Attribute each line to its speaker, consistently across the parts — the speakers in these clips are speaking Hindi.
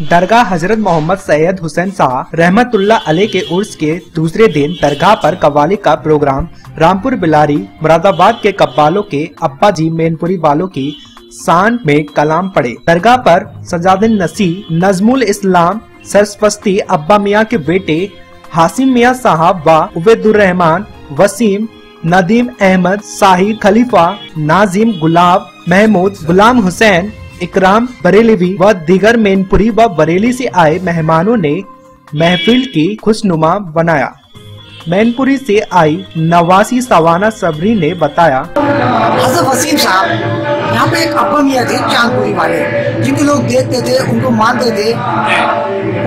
Speaker 1: दरगाह हज़रत मोहम्मद सैयद हुसैन शाह रहमतुल्ला अली के उर्स के दूसरे दिन दरगाह पर कवाली का प्रोग्राम रामपुर बिलारी, मुरादाबाद के कब्बालों के अब्बा जी मैनपुरी वालों की शान में कलाम पड़े दरगाह पर सजादिन नसी नजमुल इस्लाम, सरस्वती अब्बा मियाँ के बेटे हासिम मियाँ साहब व उबैदुर्रहमान, वसीम नदीम अहमद साहिद खलीफा, नाजिम गुलाब महमूद, गुलाम हुसैन इकराम बरेलीवी व दिगर मैनपुरी व बरेली से आए मेहमानों ने महफिल की खुशनुमा बनाया। मैनपुरी से आई नवासी सवाना सबरी ने बताया
Speaker 2: हज़रत वसीम साहब यहाँ पे एक अब्बा मियाँ थे चांदपुरी वाले जिनको लोग देखते थे उनको मानते थे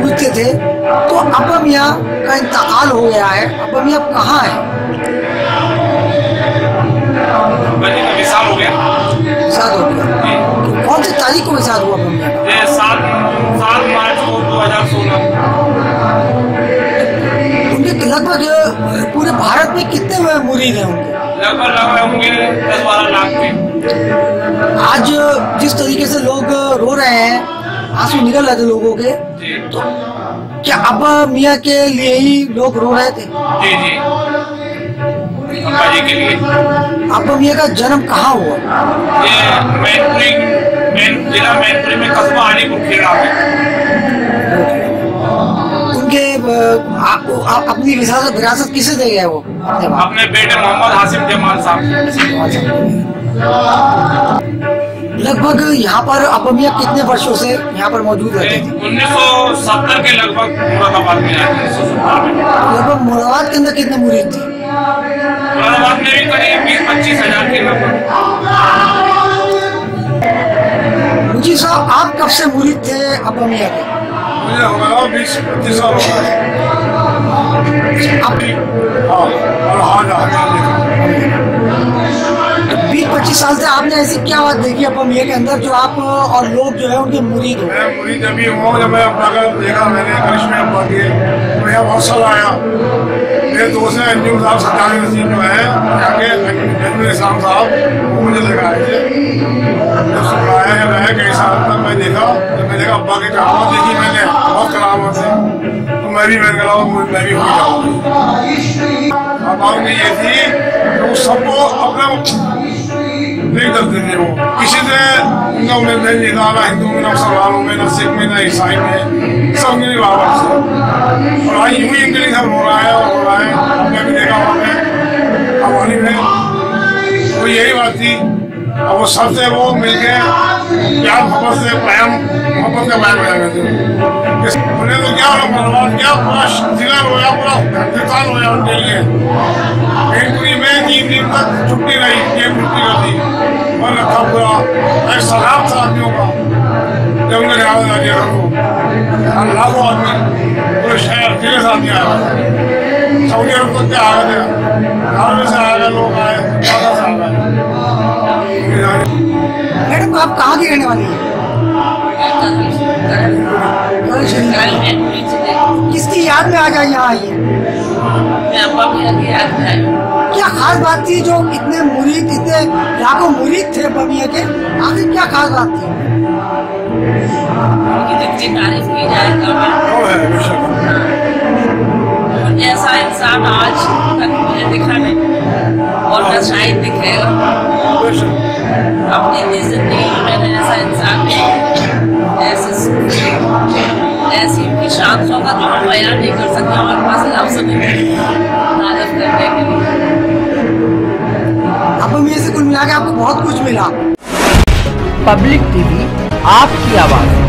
Speaker 2: पूछते थे तो अब्बा मियाँ का इंतकाल हो गया है अब्बा मियाँ कहाँ है?
Speaker 3: विशाल हो गया।
Speaker 2: साथ हो गया। तारीख को साथ हुआ अब्बा का
Speaker 3: सात सात मार्च को दो हज़ार सोलह।
Speaker 2: उनके लगभग पूरे भारत में कितने मुरीद हैं उनके?
Speaker 3: लगभग लगभग होंगे दस बारह लाख के।
Speaker 2: आज जिस तरीके से लोग रो रहे हैं आँसू निकल रहे थे लोगों के तो क्या अब मियाँ के लिए ही लोग रो रहे थे?
Speaker 3: जी जी। के लिए।
Speaker 2: अब्बा मियाँ का जन्म कहाँ हुआ?
Speaker 3: ये मैनपुरी मैन जिला मैनपुरी में कस्बा आलीपुर खेड़ा में
Speaker 2: उनके आप, आप अपनी विरासत विरासत किसे दे गए वो? अपने
Speaker 3: बेटे मोहम्मद हासिम जमाल साहब।
Speaker 2: लगभग यहाँ पर अब्बा मियाँ कितने वर्षों से यहाँ पर मौजूद रहते थे?
Speaker 3: उन्नीस सौ सत्तर के लगभग मुरादाबाद में
Speaker 2: लगभग मुरादाबाद के अंदर कितने मुरीद थे?
Speaker 3: मुरादाबाद में भी करीब बीस पच्चीस हज़ार के लगभग।
Speaker 2: मुझी साहब आप कब से मुरीद थे? के
Speaker 4: हो बीस पच्चीस साल हो गए। हाँ
Speaker 2: बीस पच्चीस साल से आपने ऐसी क्या बात देखी? अब्बा मियाँ के अंदर जो आप और लोग जो है उनके मुरीद हो
Speaker 4: मैं पूरी जब ये हुआ जब मैं अपना घर देखा मैंने करिश्मे अब्बा के तो यहाँ बहुत साल आया। मेरे दोस्त हैं अंजुम साहब सत्तानी नसीम जो है जाके इस्लाम साहब अब्बा की करामत देखी मैंने, बहुत करामत है। तो मैं भी मैंने कहा मैं भी हो जाऊँगी। अब बात में ये थी कि वो सबको अपना नहीं करते थे वो। किसी से उनका उन्हें नहीं निकाला हिंदू में, ना मुसलमानों में, ना सिख में, ना ईसाई में, सब मेरे बाबा से और आज यूँ ही इनके लिए सब हो रहा है और हो रहा है। हमने भी देखा वहाँ पे हमारी में। तो यही बात थी। और वो सबसे वो मिल मिलके प्यार मोहब्बत से प्रेम मोहब्बत का बैन बना थे उन्हें तो क्या होना बर्बाद क्या, पूरा जिला रोया पूरा हिंदुस्तान रोया उनके लिए। बेंकुरी में तीन दिन तक छुट्टी रही गेम छुट्टी दी। और रखा पूरा। एक सलाम था आदमियों का जब उन्हें रियावत आ गया तो और लाखों आदमी, पूरे शहर ज़िले से आदमी आया सऊदी अरब तक के आ गए थे से
Speaker 2: मैडम आप कहाँ की रहने वाली है? किसकी याद में आ जाए यहाँ आई है क्या खास बात थी जो इतने मुरीद इतने लाखों मुरीद थे बमिया के? आखिर क्या खास बात थी?
Speaker 4: है
Speaker 5: ऐसा इंसान आज तक मुझे दिखा नहीं। और न शायद दिखेगा अपनी ज़िंदगी में मैंने ऐसा इंसान नहीं ऐसे ऐसी उनकी शान शौकत जो हम बयान नहीं कर सकते हमारे पास लफ्ज नहीं तारीफ़ करने के लिए।
Speaker 2: अब बमिया से कुल मिला के आपको बहुत कुछ मिला।
Speaker 1: पब्लिक टीवी आपकी आवाज़।